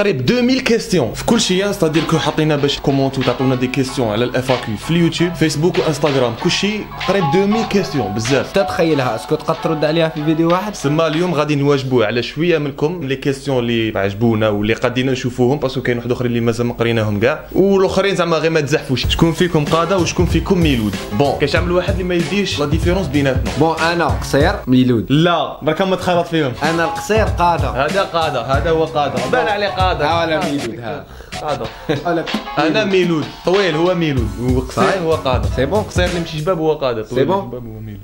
قريب 2000 questions في كل شيء c'est-à-dire que حطينا باش commentو تعطونا des questions على la FAQ في ال YouTube Facebook و Instagram كل شيء. قريب 2000 questions بزاف. تتخيلها est-ce que تقدر ترد عليها في فيديو واحد؟ سما اليوم غادي نواجبوا على شوية منكم les questions اللي عجبونا واللي قادين نشوفوهم parce que كاين واحد أخرين اللي مازال ما قريناهم كاع. والاخرين زعما غير ما تزحفوش. شكون فيكم قادة وشكون فيكم ميلود؟ bon كاش عامل واحد اللي ما يديرش la différence بيناتنا. bon أنا قصير ميلود. لا برك ما تخلط فيهم. أنا القصير قادة. هذا قادة هذا هو قادة. بان عليه قادة. ها ولا ميلود ولا أنا ميلود. طويل هو ميلود. وقصير هو قاده c'est bon؟ قصير اللي مشي جباب هو قاده طويل bon؟ جباب هو ميلود.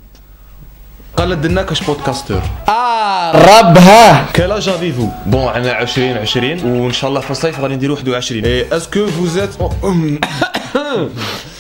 قال دنا كاش podcasteur آه. ربها quel âge avez-vous bon أنا 20 20 وان شاء الله في الصيف غادي نديرو 21 et est-ce que vous êtes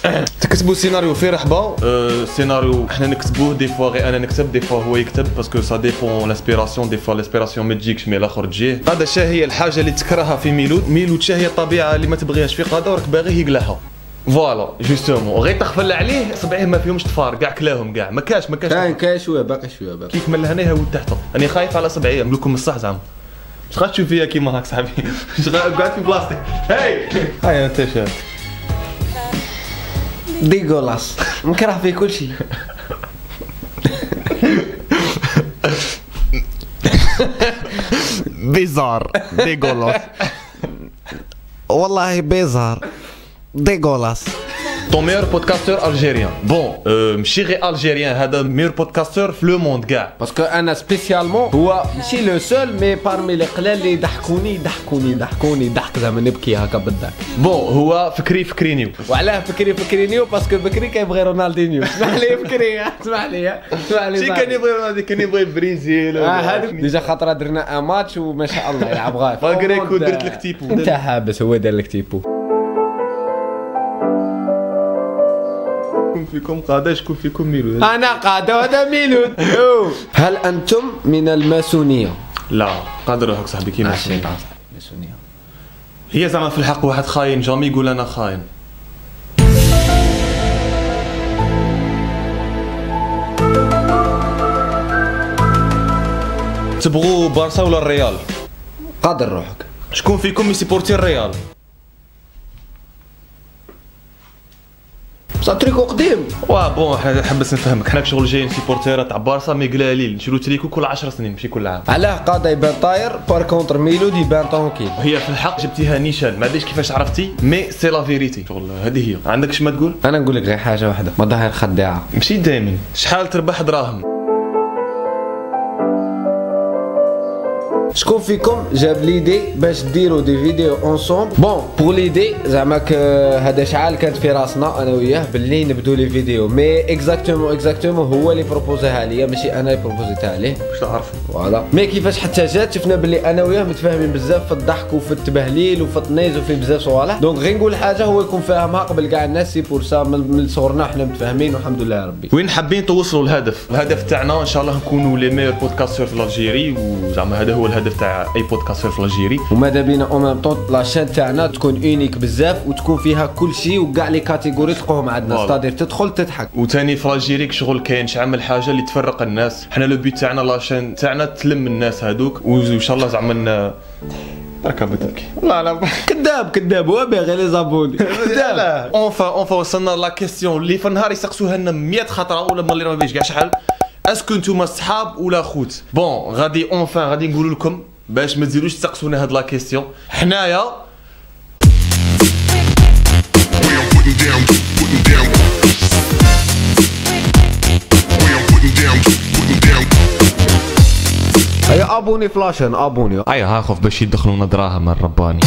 تكتبوا سيناريو في رحبة. أه سيناريو إحنا نكتبوه des fois غير أنا نكتب des fois هو يكتب parce que ça dépend l'inspiration des fois l'inspiration ما تجيكش mais الآخر تجيه هذا شا هي الحاجة اللي تكرهها في ميلود ميلود شا هي الطبيعة اللي ما تبغيهاش في قاده وراك باغي يقلعها. voilà justement غير تخفل عليه صبعيه ما فيهمش تفار كاع كلاهم كاع ما كاش ما كاش. كاين كاين شوية باقي شوية باقي. كيف من لهنا يهود تحت راني خايف على صبعيه نقول لكم الصح زعما. مش غادي تشوف فيا كيما هاك صاحبي. مش قاعد في بلاصتك. هاي هاي أنت شاف dégueulasse نكره في كل شيء bizarre dégueulasse والله bizarre dégueulasse ton meilleur podcasteur algérien bon euh, ماشي غير algérien هذا meilleur podcasteur في le monde كاع parce que أنا spécialement هو ماشي le seul mais parmi les قلال اللي يضحكوني يضحكوني يضحكوني ضحك زعما نبكي هكا بالضحك bon هو فكري فكرينيو وعلاه فكري فكرينيو parce que بكري كيبغي رونالدينيو اسمح لي فكري اسمح لي اسمح لي كان يبغي هذا كان يبغي هذوك déjà خاطره درنا un match وما شاء الله يلعب غاية malgré que درت لك petit pont. انت حابس هو دار لك petit pont شكون فيكم قاده شكون فيكم ميلود. أنا قاده وهذا ميلود. هل أنتم من الماسونية؟ لا. قادر هاك صاحبي كيما ماسونية. هي زعما في الحق واحد خاين jamais يقول أنا خاين. تبغوا بارسا ولا الريال؟ قادر روحك. شكون فيكم يسيبورتي الريال؟ بصح تريكو قديم. واه bon حنا حبس نفهمك. حنا شغل جايين سيبورتيرات تاع بارسا mais قلالين نشرو تريكو كل 10 سنين ماشي كل عام. علاه قاده يبان طاير par contre ميلود يبان tranquille هي في الحق جبتيها نيشان. ما ادريش كيفاش عرفتي mais c'est la vérité شغل هذه هي. عندك ما تقول؟ أنا نقول لك غير حاجة واحدة. مظاهر خداعة. ماشي دائما شحال تربح دراهم؟ شكون فيكم جاب l'idée باش ديروا des vidéos ensemble bon pour l'idée زعما ك- هذا شعال كانت في راسنا أنا وياه باللي نبدو les vidéos. mais exactement exactement هو اللي بروبوزاها ليا ماشي أنا اللي بروبوزيتها ليه واش تعرف voilà mais كيفاش حتى جات شفنا باللي أنا وياه متفاهمين بزاف في الضحك وفي التبهليل وفي الطنيز وفي بزاف صوالح. donc غير نقول حاجة هو يكون فاهمها قبل كاع الناس c'est pour ça من من صغرنا حنا متفاهمين والحمد لله يا ربي. وين حابين توصلوا الهدف؟ الهدف تاعنا إن شاء الله نكونوا les meilleurs podcasteurs في l'Algérie وزعما هذا هو الهدف. تاع أي podcasteur في l'Algérie. وماذا بينا au même temps la chaîne تاعنا تكون unique بزاف وتكون فيها كل شيء وكاع les catégories تلقوهم عندنا. ستادير تدخل تضحك. وتاني في l'Algérie شغل كاينش عمل حاجة اللي تفرق الناس. حنا le but تاعنا la chaîne تاعنا تلم الناس هذوك وان شاء الله زعما بركة بتبكي لا لا. كذاب كذاب. هو باغي les abonnés لا enfin enfin وصلنا la question اللي في النهار يسقسوها لنا 100 خطرة ولا ملي ما بيش كاع شحال. est-ce que نتوما صحاب ولا خوت bon غادي enfin غادي نقول لكم باش ما تزيدوش تسقسونا هاد la question حنايا. هيا ابوني فلاشن ابوني اي هاخف باش يدخلونا دراهم الرباني